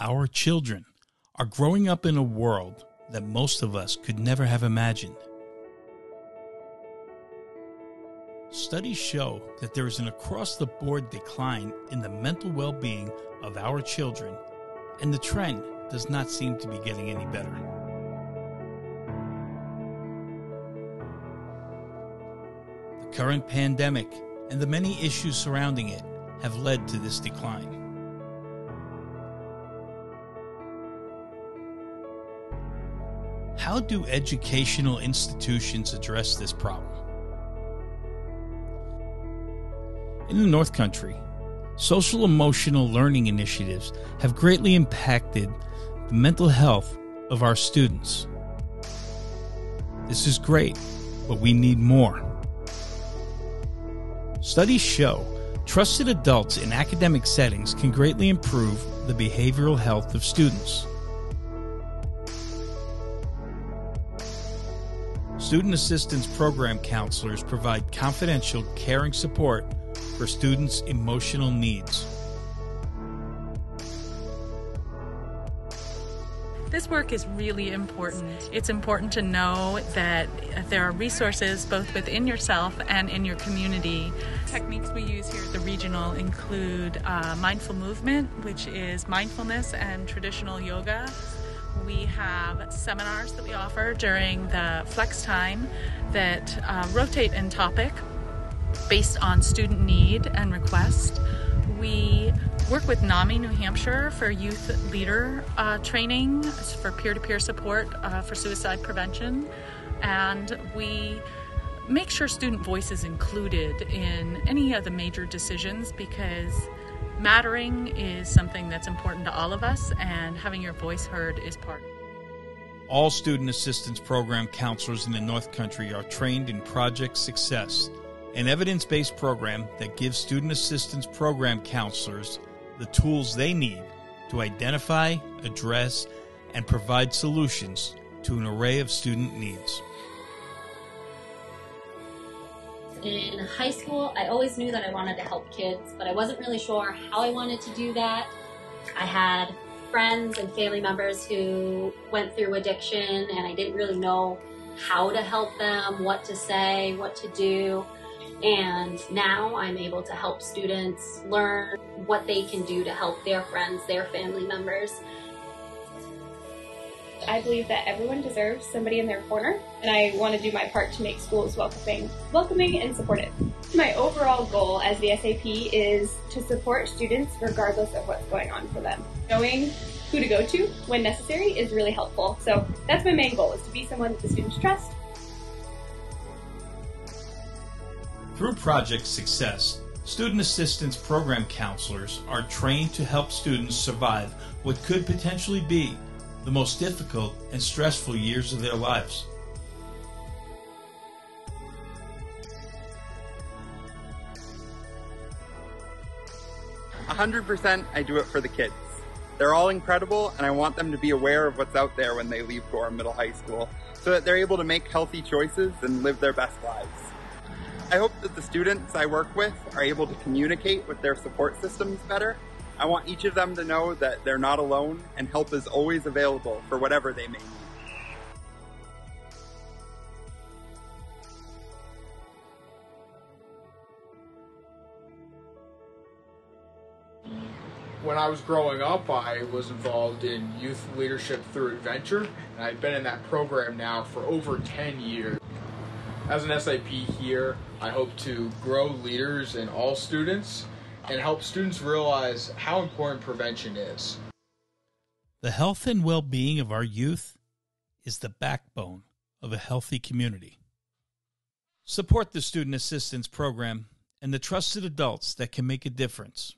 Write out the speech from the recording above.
Our children are growing up in a world that most of us could never have imagined. Studies show that there is an across the board decline in the mental well being of our children, and the trend does not seem to be getting any better. The current pandemic and the many issues surrounding it have led to this decline. How do educational institutions address this problem? In the North Country, social emotional learning initiatives have greatly impacted the mental health of our students. This is great, but we need more. Studies show trusted adults in academic settings can greatly improve the behavioral health of students. Student Assistance Program counselors provide confidential, caring support for students' emotional needs. This work is really important. It's important to know that there are resources both within yourself and in your community. Techniques we use here at the regional include uh, mindful movement, which is mindfulness and traditional yoga. We have seminars that we offer during the flex time that uh, rotate in topic based on student need and request. We work with NAMI New Hampshire for youth leader uh, training, for peer to peer support uh, for suicide prevention, and we make sure student voice is included in any of the major decisions because mattering is something that's important to all of us, and having your voice heard is part. All Student Assistance Program counselors in the North Country are trained in Project Success, an evidence based program that gives Student Assistance Program counselors the tools they need to identify, address, and provide solutions to an array of student needs. In high school, I always knew that I wanted to help kids, but I wasn't really sure how I wanted to do that. I had friends and family members who went through addiction, and I didn't really know how to help them, what to say, what to do. And now I'm able to help students learn what they can do to help their friends, their family members. I believe that everyone deserves somebody in their corner, and I want to do my part to make schools welcoming, welcoming and supportive. My overall goal as the SAP is to support students regardless of what's going on for them. Knowing who to go to when necessary is really helpful. So that's my main goal is to be someone that the students trust. Through Project Success, Student Assistance Program counselors are trained to help students survive what could potentially be the most difficult and stressful years of their lives. A hundred percent, I do it for the kids. They're all incredible, and I want them to be aware of what's out there when they leave Gorham Middle High School, so that they're able to make healthy choices and live their best lives. I hope that the students I work with are able to communicate with their support systems better I want each of them to know that they're not alone and help is always available for whatever they may need. When I was growing up, I was involved in Youth Leadership Through Adventure, and I've been in that program now for over 10 years. As an SAP here, I hope to grow leaders in all students and help students realize how important prevention is. The health and well being of our youth is the backbone of a healthy community. Support the Student Assistance Program and the trusted adults that can make a difference.